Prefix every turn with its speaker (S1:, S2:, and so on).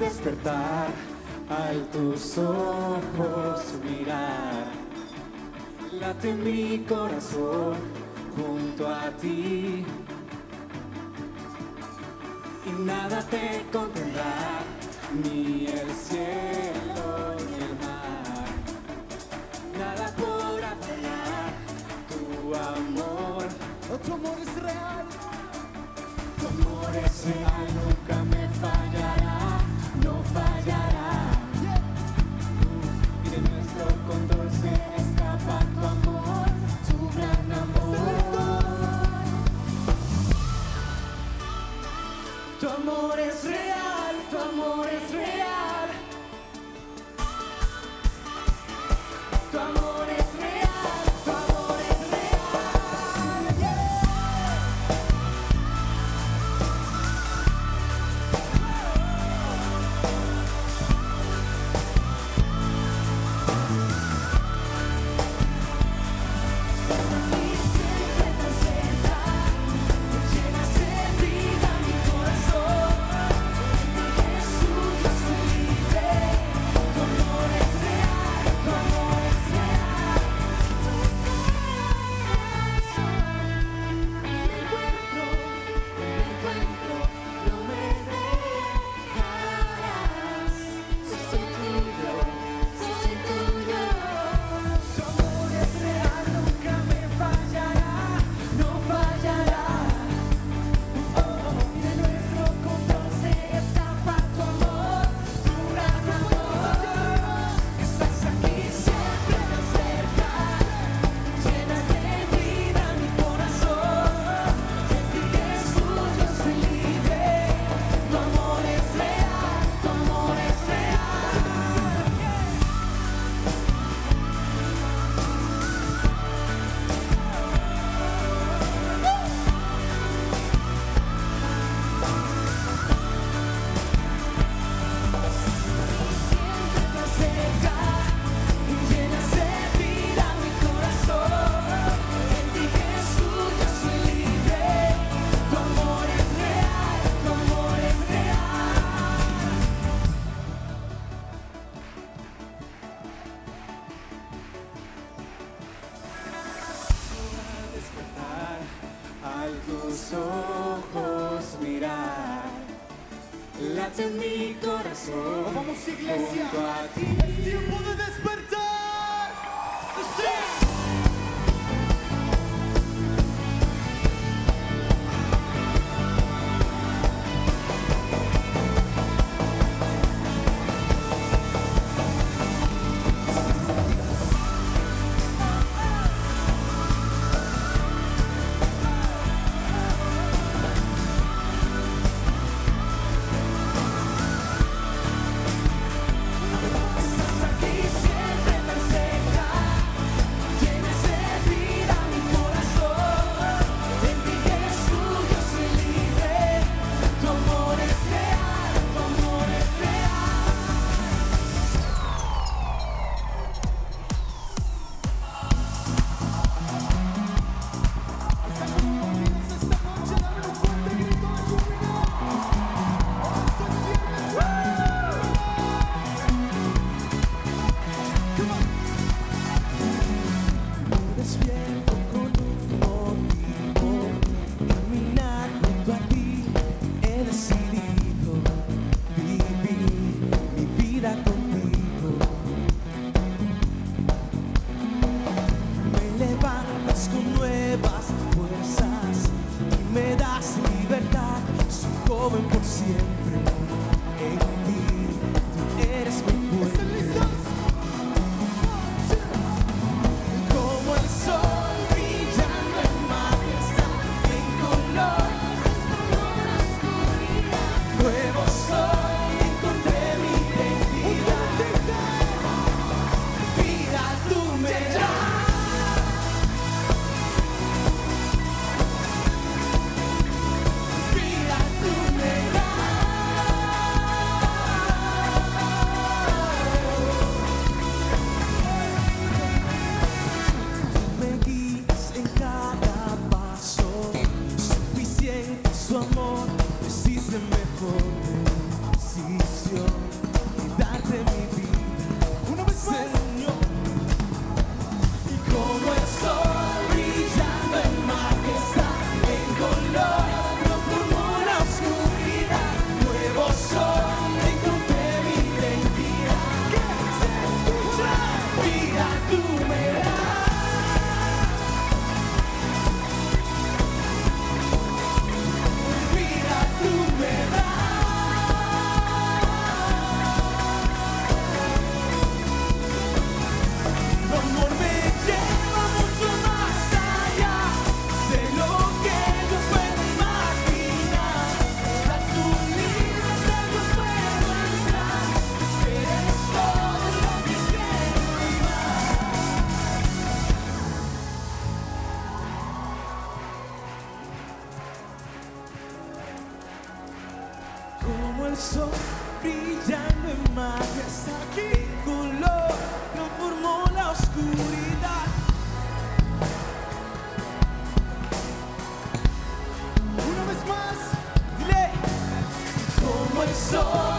S1: despertar, al tus ojos mirar, late mi corazón junto a ti. Y nada te contendrá, ni el cielo ojos mirar, late en mi corazón.
S2: Vamos iglesia,
S1: junto
S2: es tiempo de despertar. ¡Sí! el sol brillando en magia hasta que el color transformó la oscuridad. Una vez más, dile como el sol.